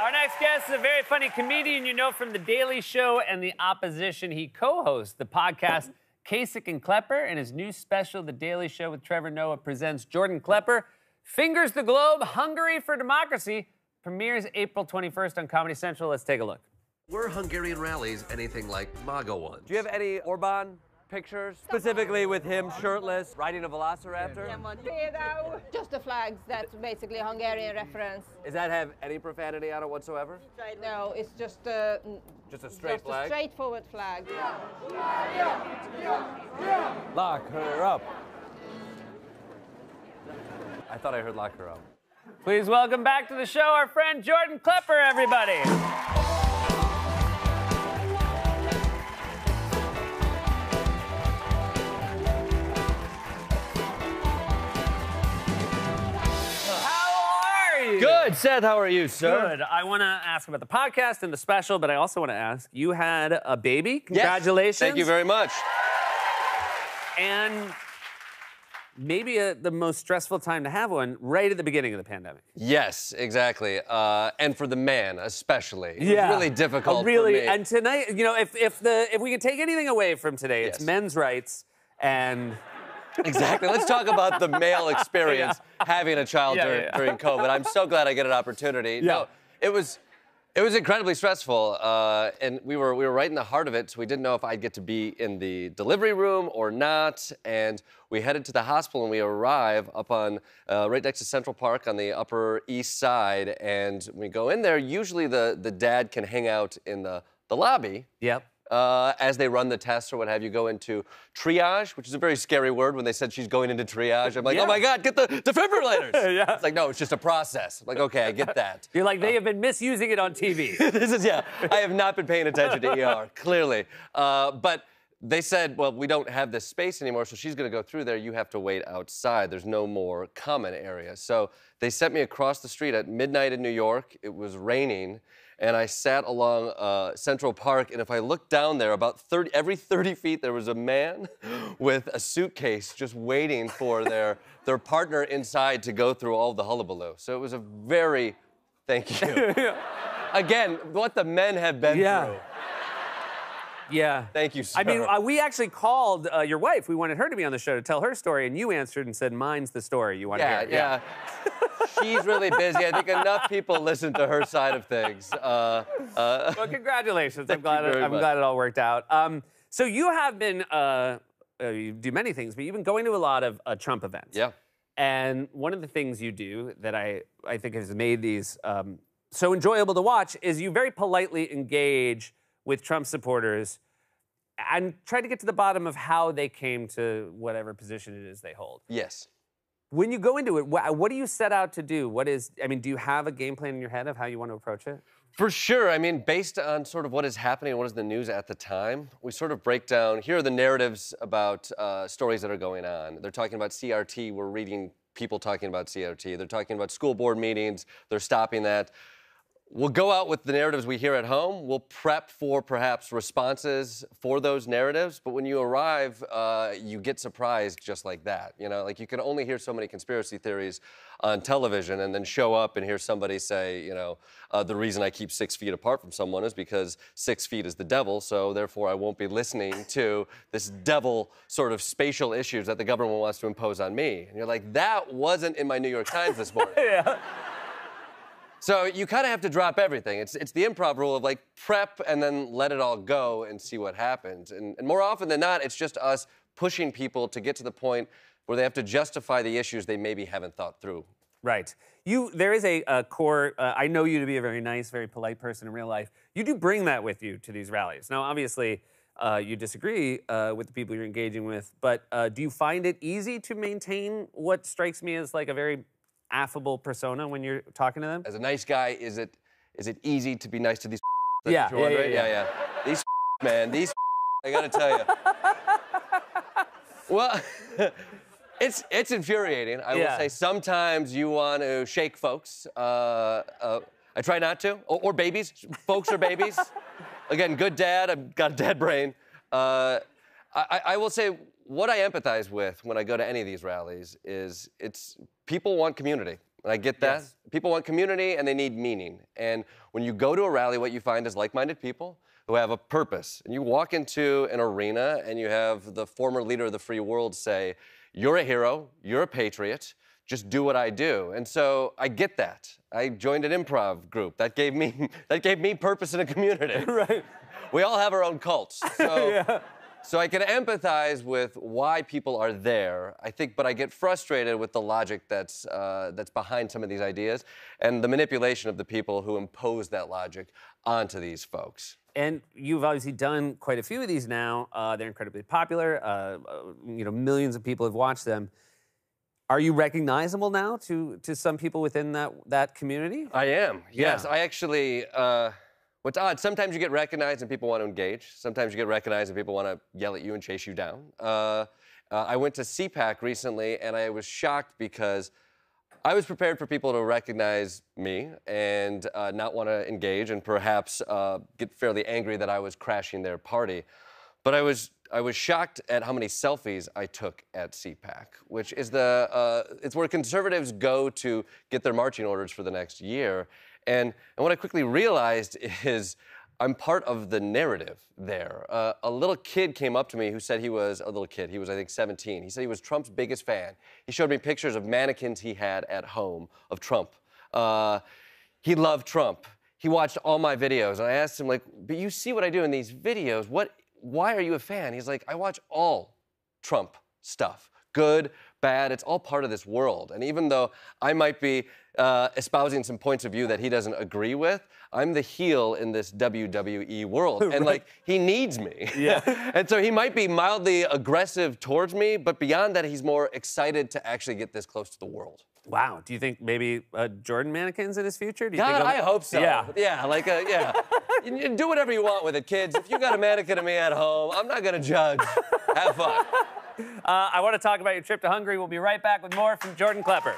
Our next guest is a very funny comedian you know from The Daily Show and The Opposition. He co hosts the podcast Kasich and Klepper, and his new special, The Daily Show with Trevor Noah, presents Jordan Klepper. Fingers the Globe, Hungary for Democracy, premieres April 21st on Comedy Central. Let's take a look. Were Hungarian rallies anything like MAGA ones? Do you have any Orban pictures, specifically with him shirtless, riding a velociraptor? Just the flags, that's basically a Hungarian reference. Does that have any profanity on it whatsoever? No, it's just a, Just a straight just flag? a straightforward flag. Lock her up. I thought I heard lock her up. Please welcome back to the show our friend Jordan Klepper, everybody. You? Good, Seth. How are you, sir? Good. I want to ask about the podcast and the special, but I also want to ask you had a baby. Congratulations. Thank you very much. And maybe a, the most stressful time to have one right at the beginning of the pandemic. Yes, exactly. Uh, and for the man, especially. It was really difficult. Really. And tonight, you know, if if the if we can take anything away from today, it's Yes. men's rights and Exactly. Let's talk about the male experience having a child Yeah, during, yeah. during COVID. I'm so glad I get an opportunity. No, it was it was incredibly stressful, uh, and we were we were right in the heart of it. So we didn't know if I'd get to be in the delivery room or not. And we headed to the hospital, and we arrive up on uh, right next to Central Park on the Upper East Side. And we go in there, usually the the dad can hang out in the the lobby yep. Uh, as they run the tests or what have you, go into triage, which is a very scary word. When they said she's going into triage, I'm like, Yeah. oh my God, get the defibrillators. Yeah. It's like, no, it's just a process. I'm like, okay, I get that. You're like they have been misusing it on TV. this is, yeah, I have not been paying attention to ER, clearly. Uh, but they said, well, we don't have this space anymore, so she's gonna go through there. You have to wait outside. There's no more common area. So they sent me across the street at midnight in New York. It was raining. And I sat along uh, Central Park, and if I looked down there, about 30, every 30 feet, there was a man with a suitcase just waiting for their, their partner inside to go through all the hullabaloo. So it was a very, thank you. Again, what the men have been Yeah. through. Yeah. Thank you, I mean, uh, we actually called uh, your wife. We wanted her to be on the show to tell her story, and you answered and said, "Mine's the story you want to hear." yeah. yeah. She's really busy. I think enough people listen to her side of things. Uh, uh, Well, congratulations. I'm glad. very I'm glad it all worked out. Um, so you have been. Uh, uh, you do many things, but you've been going to a lot of uh, Trump events. yeah. And one of the things you do that I, I think has made these um, so enjoyable to watch is you very politely engage with Trump supporters and try to get to the bottom of how they came to whatever position it is they hold. Yes. When you go into it, what, what do you set out to do? What is, I mean, do you have a game plan in your head of how you want to approach it? For sure. I mean, based on sort of what is happening and what is the news at the time, we sort of break down here are the narratives about uh, stories that are going on. They're talking about CRT. We're reading people talking about CRT. They're talking about school board meetings. They're stopping that. We'll go out with the narratives we hear at home. We'll prep for perhaps responses for those narratives. But when you arrive, uh, you get surprised just like that. You know, like you can only hear so many conspiracy theories on television and then show up and hear somebody say, you know, uh, the reason I keep six feet apart from someone is because six feet is the devil. So therefore, I won't be listening to this devil sort of spatial issues that the government wants to impose on me. And you're like, that wasn't in my New York Times this morning. So you kind of have to drop everything. It's, it's the improv rule of like prep and then let it all go and see what happens. And, and more often than not, it's just us pushing people to get to the point where they have to justify the issues they maybe haven't thought through. Right. You, there is a, a core. Uh, I know you to be a very nice, very polite person in real life. You do bring that with you to these rallies. Now, obviously, uh, you disagree uh, with the people you're engaging with, but uh, do you find it easy to maintain what strikes me as like a very affable persona when you're talking to them? As a nice guy, is it is it easy to be nice to these? Yeah, yeah, yeah, yeah, yeah. These man, these I gotta tell you. Well, it's it's infuriating. I will say sometimes you want to shake folks. Uh, uh, I try not to, or, or babies. Folks are babies. Again, good dad. I've got a dad brain. Uh, I- I will say what I empathize with when I go to any of these rallies is it's people want community. And I get that. Yes. People want community and they need meaning. And when you go to a rally, what you find is like minded people who have a purpose. And you walk into an arena and you have the former leader of the free world say, You're a hero, you're a patriot, just do what I do. And so I get that. I joined an improv group. That gave me that gave me purpose in a community. Right. We all have our own cults. So so I can empathize with why people are there. I think, but I get frustrated with the logic that's uh, that's behind some of these ideas and the manipulation of the people who impose that logic onto these folks. And you've obviously done quite a few of these now. Uh, they're incredibly popular. Uh, uh, you know, millions of people have watched them. Are you recognizable now to to some people within that that community? I am. Yes, Yeah. I actually. Uh, what's odd? Sometimes you get recognized and people want to engage. Sometimes you get recognized and people want to yell at you and chase you down. Uh, uh, I went to CPAC recently and I was shocked because I was prepared for people to recognize me and uh, not want to engage and perhaps uh, get fairly angry that I was crashing their party. But I was I was shocked at how many selfies I took at CPAC, which is the uh, it's where conservatives go to get their marching orders for the next year. And and what I quickly realized is I'm part of the narrative there. Uh, a little kid came up to me who said he was a little kid. He was, I think, 17. He said he was Trump's biggest fan. He showed me pictures of mannequins he had at home of Trump. Uh, he loved Trump. He watched all my videos, and I asked him, like, "But you see what I do in these videos? What? Why are you a fan?" He's like, "I watch all Trump stuff, good, bad. It's all part of this world. And even though I might be uh, espousing some points of view that he doesn't agree with, I'm the heel in this WWE world, and like he needs me. Yeah. and so he might be mildly aggressive towards me, but beyond that, he's more excited to actually get this close to the world. Wow. Do you think maybe uh, Jordan mannequins in his future? Do you God, think I hope so. Yeah. Yeah, like a, yeah. You- you do whatever you want with it, kids. If you got a mannequin of me at home, I'm not gonna judge. Have fun. Uh, I want to talk about your trip to Hungary. We'll be right back with more from Jordan Klepper.